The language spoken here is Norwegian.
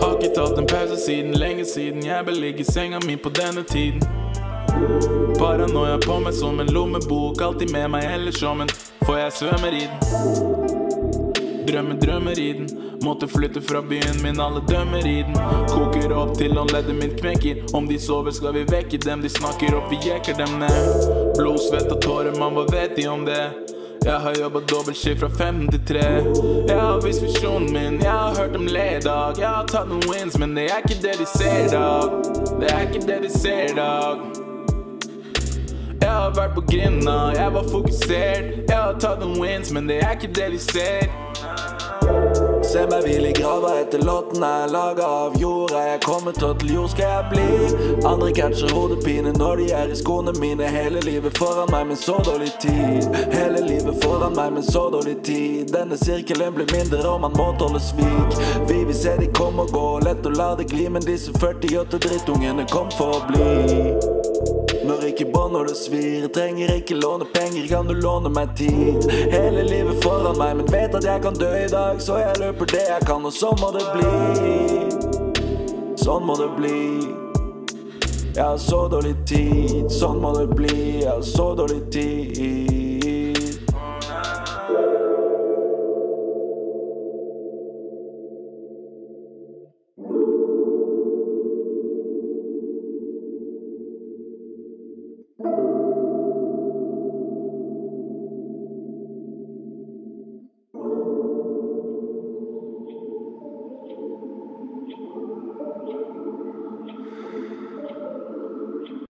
har ikke tatt en pause siden lenge siden jeg bør ligge i senga mi på denne tiden. Paranoia på meg som en lommebok, alltid med meg eller som en For jeg svømmer i den. Drømmer, drømmer i den. Måtte flytte fra byen min, alle dømmer i den. Koker opp til håndleddet mitt knekker. Om de sover, skal vi vekke dem. De snakker opp, vi jekker dem ned. Blod, svette og tårer, man, hva vet de om det? Jeg har jobba dobbeltskift fra fem til tre. Jeg har vist visjonen min, jeg har hørt dem le i dag. Jeg har tatt noen wins, men det er ikke det de ser, dag. Det er ikke det de ser, dag. Jeg har vært på grinda, jeg var fokusert. Jeg har tatt noen wins, men det er ikke det de ser. Se meg hvile i grava etter låten jeg er laga av jorda. Jeg kommer til til jord skal jeg bli. Andre catcher hodepine når de er i skoene mine. Hele livet foran meg, med så dårlig tid. Hele livet foran meg, med så dårlig tid. Denne sirkelen blir mindre, og man må tåle svik. Vi vil se de komme og gå, lett å la det gli, men disse 48 drittungene kom for å bli. Når du svir, trenger ikke låne penger, kan du låne meg tid? Hele livet foran meg, men vet at jeg kan dø i dag, så jeg løper det jeg kan, og sånn må det bli. Sånn må det bli. Jeg har så dårlig tid, sånn må det bli, jeg har så dårlig tid.